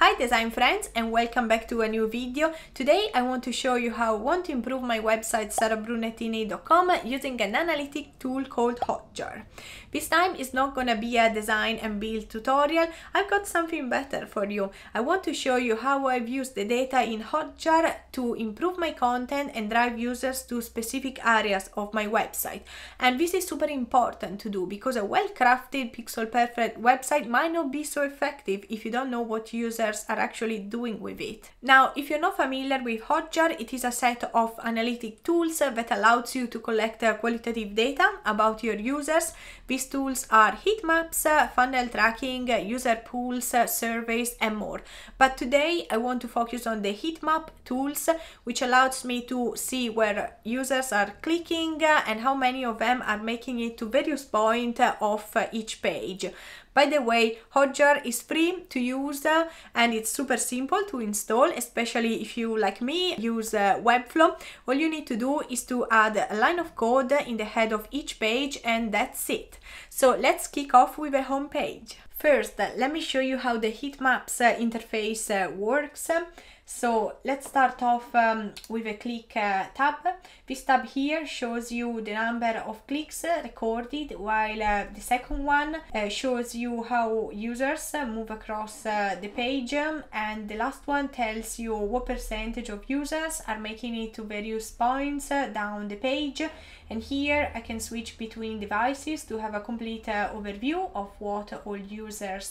Hi design friends and welcome back to a new video. Today I want to show you how I want to improve my website sarabrunettini.com using an analytic tool called Hotjar. This time is not gonna be a design and build tutorial, I've got something better for you. I want to show you how I've used the data in Hotjar to improve my content and drive users to specific areas of my website. And this is super important to do because a well-crafted pixel perfect website might not be so effective if you don't know what users users are actually doing with it. Now, if you're not familiar with Hotjar, it is a set of analytic tools that allows you to collect uh, qualitative data about your users. These tools are heat maps, uh, funnel tracking, uh, user pools, surveys, and more. But today I want to focus on the heat map tools, which allows me to see where users are clicking and how many of them are making it to various points of each page. By the way, Hotjar is free to use uh, and it's super simple to install, especially if you, like me, use uh, Webflow. All you need to do is to add a line of code in the head of each page and that's it. So let's kick off with a home page. First, uh, let me show you how the heat maps uh, interface uh, works. So let's start off um, with a click uh, tab. This tab here shows you the number of clicks recorded, while uh, the second one uh, shows you how users move across the page, and the last one tells you what percentage of users are making it to various points down the page. And here I can switch between devices to have a complete overview of what all users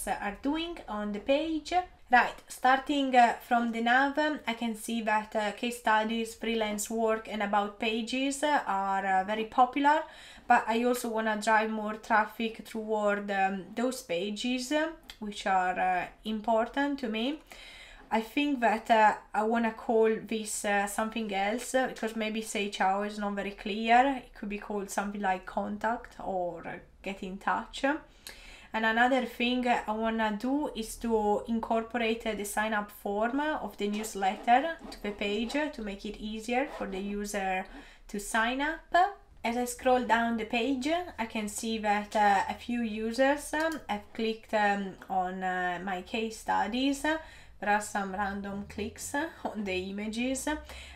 are doing on the page. Right, starting uh, from the nav, I can see that uh, case studies, freelance work and about pages are uh, very popular, but I also want to drive more traffic toward um, those pages, which are uh, important to me. I think that uh, I want to call this uh, something else because maybe say ciao is not very clear. It could be called something like contact or get in touch. And another thing I wanna do is to incorporate the sign up form of the newsletter to the page to make it easier for the user to sign up. As I scroll down the page, I can see that uh, a few users um, have clicked um, on uh, my case studies. There are some random clicks on the images,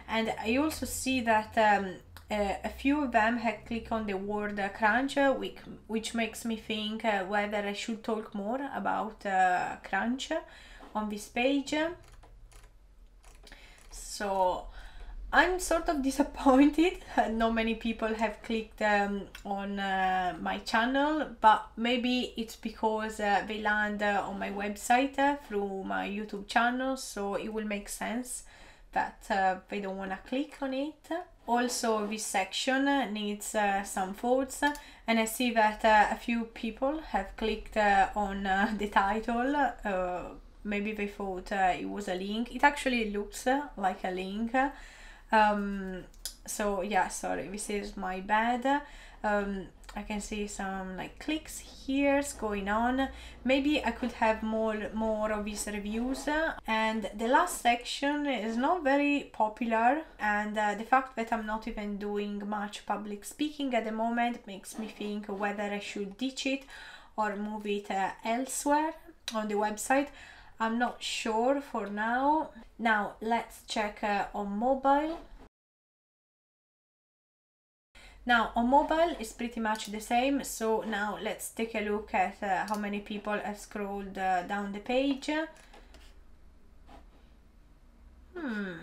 and I also see that um, uh, a few of them had clicked on the word uh, crunch, which, which makes me think uh, whether I should talk more about uh, crunch on this page. So I'm sort of disappointed. Not many people have clicked um, on uh, my channel, but maybe it's because they land on my website through my YouTube channel, so it will make sense that uh, they don't want to click on it. Also, this section needs uh, some thoughts, and I see that uh, a few people have clicked uh, on uh, the title. Uh, maybe they thought it was a link. It actually looks like a link. Um, so yeah, sorry, this is my bad. Um, I can see some like clicks here going on. Maybe I could have more more of these reviews. And the last section is not very popular, and uh, the fact that I'm not even doing much public speaking at the moment makes me think whether I should ditch it or move it uh, elsewhere on the website. I'm not sure for now. Now let's check uh, on mobile. Now on mobile it's pretty much the same. So now let's take a look at uh, how many people have scrolled uh, down the page. Hmm.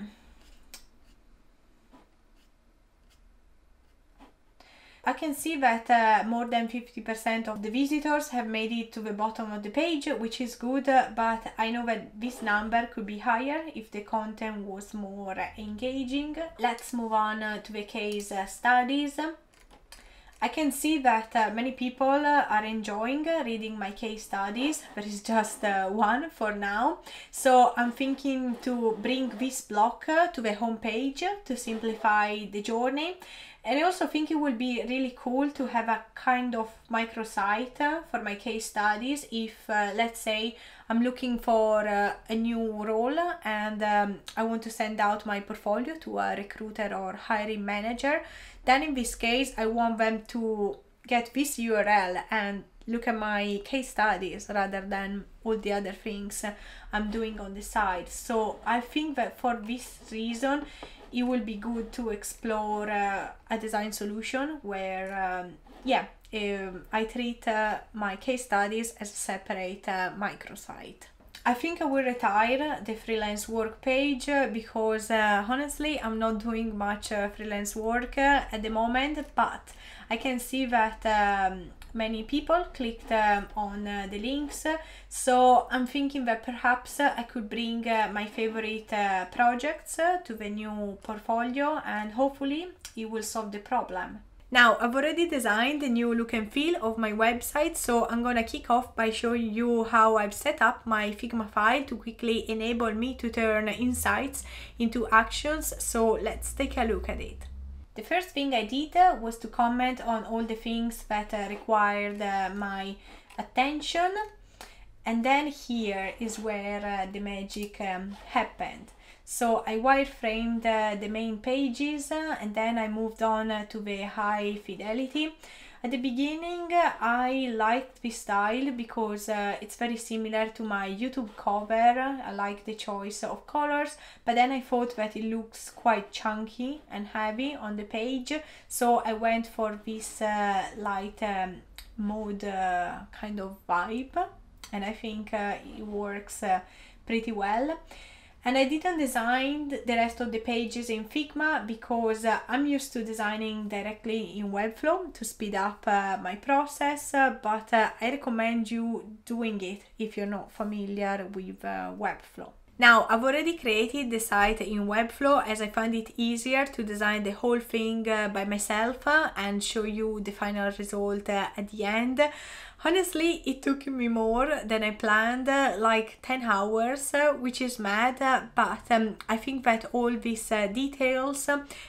I can see that uh, more than 50% of the visitors have made it to the bottom of the page, which is good, but I know that this number could be higher if the content was more engaging. Let's move on uh, to the case uh, studies. I can see that uh, many people uh, are enjoying uh, reading my case studies. There is just uh, one for now. So I'm thinking to bring this block uh, to the homepage to simplify the journey and I also think it would be really cool to have a kind of microsite for my case studies if, uh, let's say, I'm looking for uh, a new role and um, I want to send out my portfolio to a recruiter or hiring manager. Then in this case, I want them to get this URL and look at my case studies rather than all the other things I'm doing on the side. So I think that for this reason, it will be good to explore uh, a design solution where, um, yeah, um, I treat uh, my case studies as a separate uh, microsite. I think I will retire the freelance work page because uh, honestly I'm not doing much uh, freelance work uh, at the moment but I can see that um, many people clicked um, on uh, the links so I'm thinking that perhaps I could bring uh, my favorite uh, projects to the new portfolio and hopefully it will solve the problem. Now, I've already designed the new look and feel of my website, so I'm gonna kick off by showing you how I've set up my Figma file to quickly enable me to turn insights into actions, so let's take a look at it. The first thing I did was to comment on all the things that required uh, my attention, and then here is where uh, the magic um, happened. So I wireframed uh, the main pages uh, and then I moved on uh, to the high fidelity. At the beginning I liked this style because uh, it's very similar to my YouTube cover. I like the choice of colors but then I thought that it looks quite chunky and heavy on the page so I went for this uh, light um, mode uh, kind of vibe and I think it works pretty well and I didn't design the rest of the pages in Figma because uh, I'm used to designing directly in Webflow to speed up uh, my process uh, but uh, I recommend you doing it if you're not familiar with uh, Webflow. Now, I've already created the site in Webflow as I find it easier to design the whole thing uh, by myself uh, and show you the final result uh, at the end. Honestly, it took me more than I planned, uh, like 10 hours, uh, which is mad, uh, but um, I think that all these details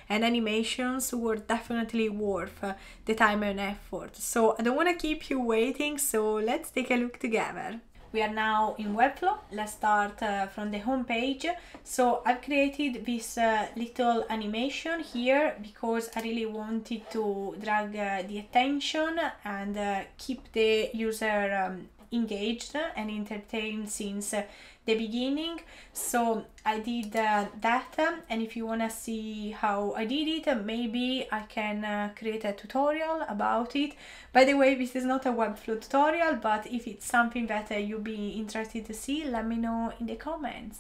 and animations were definitely worth the time and effort. So I don't want to keep you waiting, so let's take a look together. We are now in Webflow. Let's start uh, from the home page. So I've created this uh, little animation here because I really wanted to drag uh, the attention and uh, keep the user um, engaged and entertained since the beginning. So I did uh, that and if you want to see how I did it maybe I can uh, create a tutorial about it. By the way this is not a Webflow tutorial but if it's something that uh, you'll be interested to see let me know in the comments.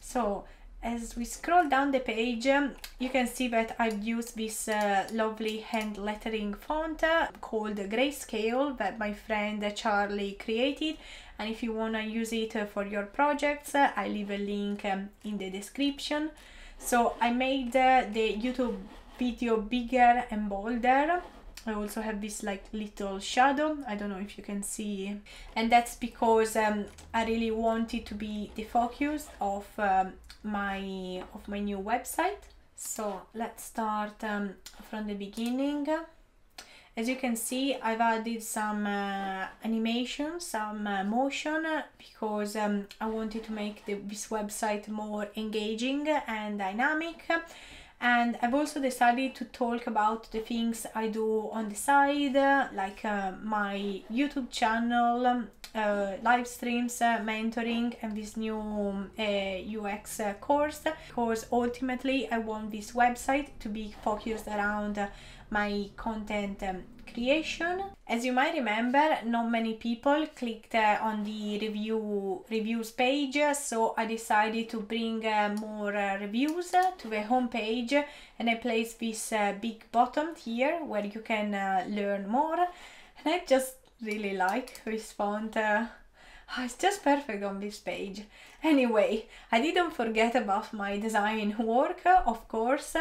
So as we scroll down the page you can see that I've used this uh, lovely hand lettering font uh, called Grayscale that my friend Charli created. And if you want to use it uh, for your projects uh, I leave a link um, in the description. So I made uh, the YouTube video bigger and bolder I also have this like little shadow. I don't know if you can see. And that's because um, I really wanted to be the focus of um, my of my new website. So let's start um, from the beginning. As you can see I've added some uh, animation some uh, motion because um, I wanted to make the, this website more engaging and dynamic and I've also decided to talk about the things I do on the side like uh, my YouTube channel um, uh, live streams, uh, mentoring, and this new um, uh, UX uh, course because ultimately I want this website to be focused around uh, my content um, creation. As you might remember, not many people clicked uh, on the review reviews page, so I decided to bring more reviews to the homepage and I placed this big button here where you can learn more. And I just really like this font. Uh, it's just perfect on this page. Anyway, I didn't forget about my design work, of course.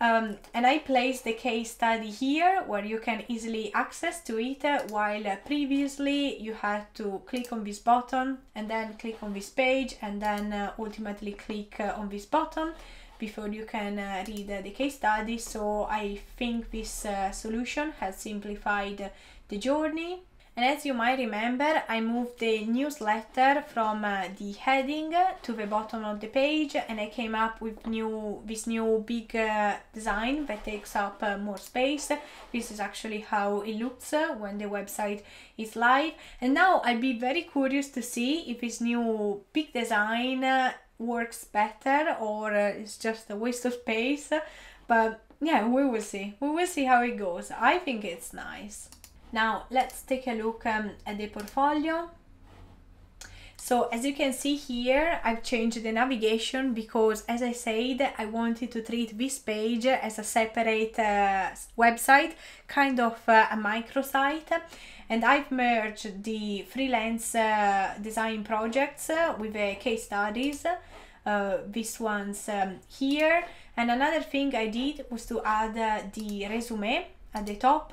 Um, and I placed the case study here where you can easily access to it while previously you had to click on this button and then click on this page and then uh, ultimately click uh, on this button before you can uh, read the case study so I think this uh, solution has simplified the journey. And as you might remember, I moved the newsletter from uh, the heading to the bottom of the page and I came up with new this new big uh, design that takes up uh, more space. This is actually how it looks uh, when the website is live. And now I'd be very curious to see if this new big design uh, works better or uh, it's just a waste of space. But yeah, we will see. We will see how it goes. I think it's nice. Now let's take a look um, at the portfolio. So as you can see here, I've changed the navigation because as I said, I wanted to treat this page as a separate uh, website, kind of uh, a microsite. And I've merged the freelance uh, design projects uh, with the case studies, uh, these ones um, here. And another thing I did was to add uh, the resume at the top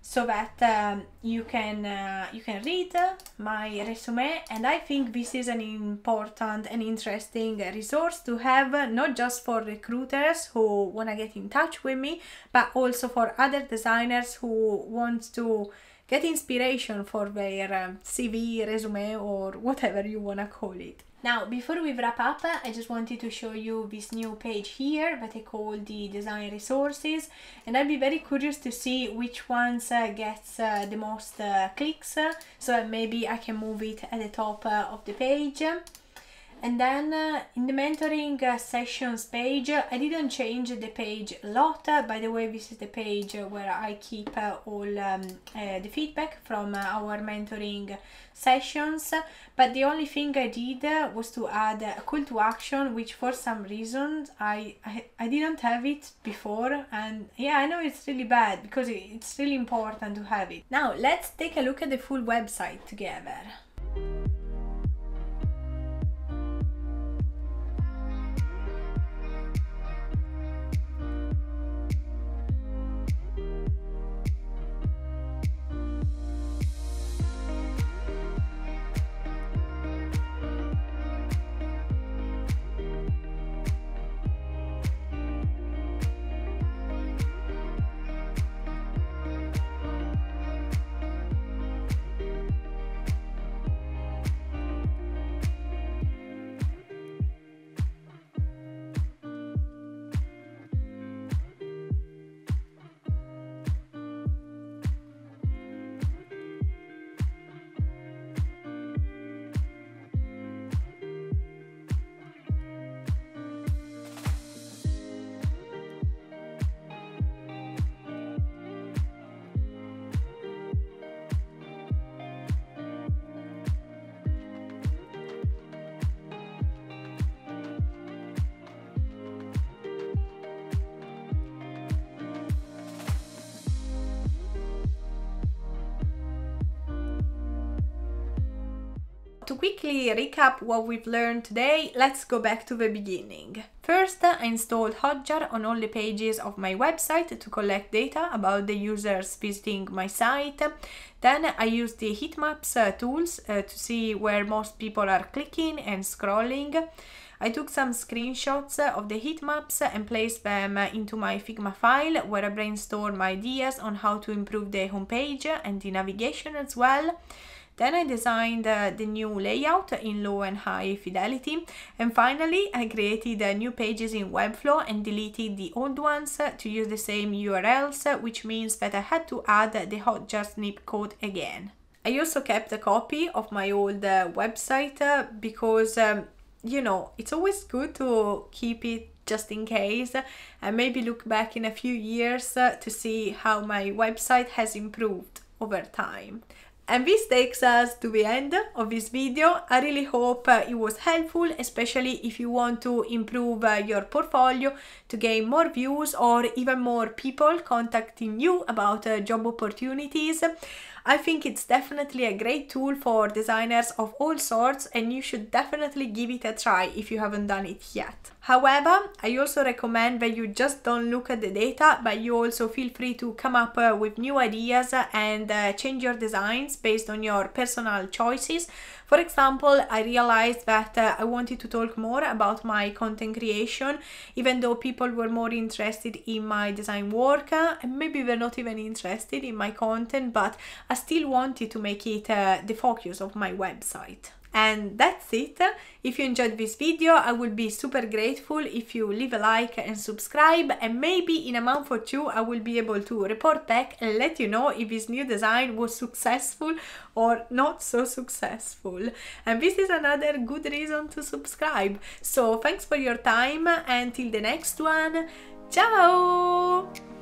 so that um, you can uh, you can read my resume and I think this is an important and interesting resource to have not just for recruiters who want to get in touch with me but also for other designers who want to get inspiration for their um, CV, resume or whatever you want to call it. Now, before we wrap up, I just wanted to show you this new page here that I call the design resources and I'd be very curious to see which ones uh, gets uh, the most uh, clicks so maybe I can move it at the top uh, of the page. And then uh, in the mentoring uh, sessions page, I didn't change the page a lot. by the way, this is the page where I keep all um, the feedback from our mentoring sessions but the only thing I did was to add a call to action which for some reason I, I, I didn't have it before and yeah I know it's really bad because it's really important to have it. Now let's take a look at the full website together. To quickly recap what we've learned today, let's go back to the beginning. First, I installed Hotjar on all the pages of my website to collect data about the users visiting my site. Then I used the heatmaps uh, tools uh, to see where most people are clicking and scrolling. I took some screenshots of the heat maps and placed them into my Figma file where I brainstormed my ideas on how to improve the homepage and the navigation as well. Then I designed uh, the new layout in low and high fidelity. And finally, I created uh, new pages in Webflow and deleted the old ones to use the same URLs, which means that I had to add the Hotjar snip code again. I also kept a copy of my old uh, website uh, because, um, you know, it's always good to keep it just in case and maybe look back in a few years uh, to see how my website has improved over time. And this takes us to the end of this video. I really hope uh, it was helpful, especially if you want to improve uh, your portfolio to gain more views or even more people contacting you about job opportunities. I think it's definitely a great tool for designers of all sorts and you should definitely give it a try if you haven't done it yet. However, I also recommend that you just don't look at the data, but you also feel free to come up uh, with new ideas and uh, change your designs based on your personal choices. For example, I realized that uh, I wanted to talk more about my content creation, even though people were more interested in my design work uh, and maybe were not even interested in my content, but I still wanted to make it uh, the focus of my website. And that's it. If you enjoyed this video, I would be super grateful if you leave a like and subscribe and maybe in a month or two I will be able to report back and let you know if this new design was successful or not so successful. And this is another good reason to subscribe. So thanks for your time. Until the next one. Ciao!